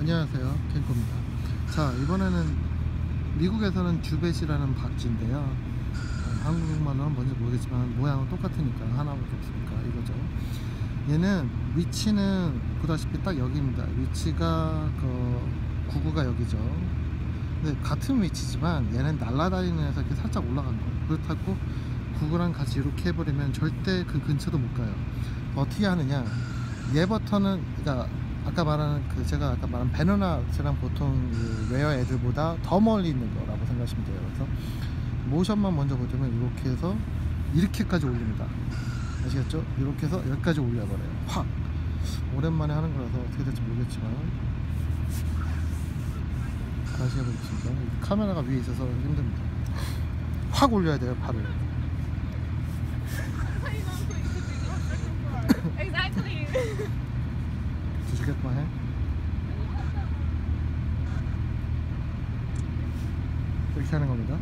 안녕하세요. ken코입니다. 자 이번에는 미국에서는 주벳이라는 박쥐인데요. 어, 한국말로는 뭔지 모르겠지만 모양은 똑같으니까 하나밖에 없으니까 이거죠. 얘는 위치는 보다시피 딱 여기입니다. 위치가 그 구구가 여기죠. 근데 같은 위치지만 얘는 날아다니는 데서 이렇게 살짝 올라간 거예요. 그렇다고 구구랑 같이 이렇게 해버리면 절대 그 근처도 못 가요. 어떻게 하느냐. 얘부터는 그러니까 아까 말하는 그 제가 아까 말한 베너나랑 보통 그 웨어 애들보다 더 멀리 있는 거라고 생각하시면 돼요. 그래서 모션만 먼저 보자면 이렇게 해서 이렇게까지 올립니다. 아시겠죠? 이렇게 해서 여기까지 올려버려요. 확 오랜만에 하는 거라서 어떻게 될지 모르겠지만 다시 해보겠습니다. 이 카메라가 위에 있어서 힘듭니다. 확 올려야 돼요 팔을. My hand? 이렇게 하는 겁니다.